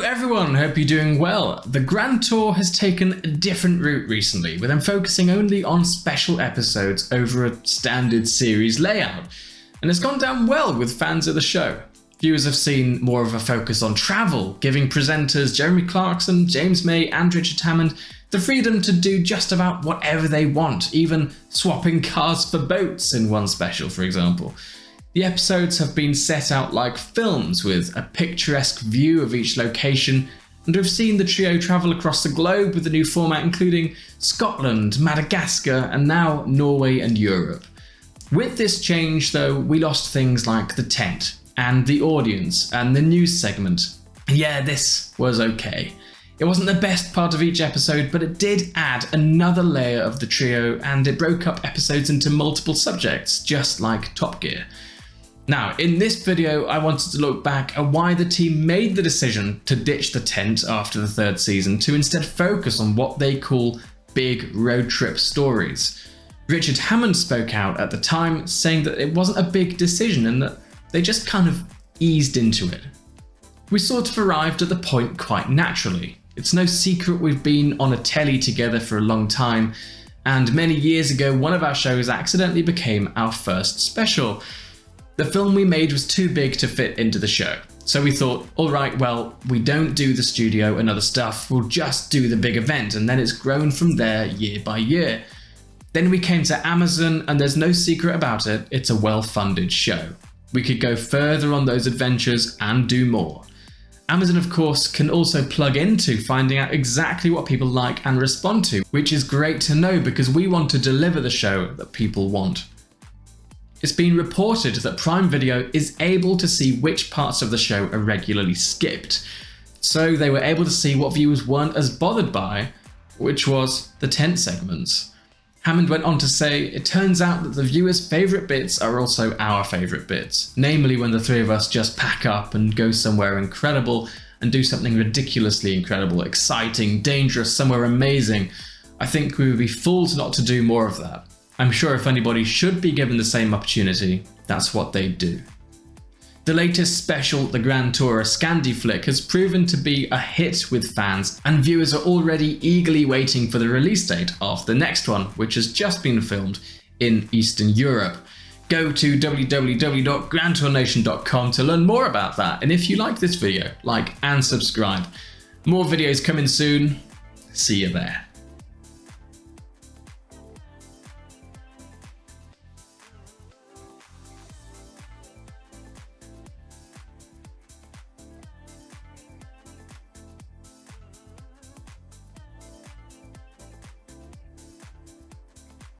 everyone, hope you're doing well. The Grand Tour has taken a different route recently, with them focusing only on special episodes over a standard series layout, and it's gone down well with fans of the show. Viewers have seen more of a focus on travel, giving presenters Jeremy Clarkson, James May, and Richard Hammond the freedom to do just about whatever they want, even swapping cars for boats in one special, for example. The episodes have been set out like films with a picturesque view of each location, and we've seen the trio travel across the globe with the new format, including Scotland, Madagascar, and now Norway and Europe. With this change, though, we lost things like the tent, and the audience, and the news segment. Yeah, this was okay. It wasn't the best part of each episode, but it did add another layer of the trio, and it broke up episodes into multiple subjects, just like Top Gear. Now, in this video, I wanted to look back at why the team made the decision to ditch the tent after the third season to instead focus on what they call big road trip stories. Richard Hammond spoke out at the time, saying that it wasn't a big decision and that they just kind of eased into it. We sort of arrived at the point quite naturally. It's no secret we've been on a telly together for a long time, and many years ago, one of our shows accidentally became our first special. The film we made was too big to fit into the show. So we thought, alright, well, we don't do the studio and other stuff, we'll just do the big event, and then it's grown from there year by year. Then we came to Amazon, and there's no secret about it, it's a well funded show. We could go further on those adventures and do more. Amazon, of course, can also plug into finding out exactly what people like and respond to, which is great to know because we want to deliver the show that people want. It's been reported that Prime Video is able to see which parts of the show are regularly skipped. So they were able to see what viewers weren't as bothered by, which was the tent segments. Hammond went on to say, It turns out that the viewers' favourite bits are also our favourite bits, namely when the three of us just pack up and go somewhere incredible and do something ridiculously incredible, exciting, dangerous, somewhere amazing. I think we would be fools not to do more of that. I'm sure if anybody should be given the same opportunity, that's what they'd do. The latest special, The Grand Tour, a Scandi flick, has proven to be a hit with fans, and viewers are already eagerly waiting for the release date of the next one, which has just been filmed in Eastern Europe. Go to www.grandtournation.com to learn more about that, and if you like this video, like and subscribe. More videos coming soon. See you there.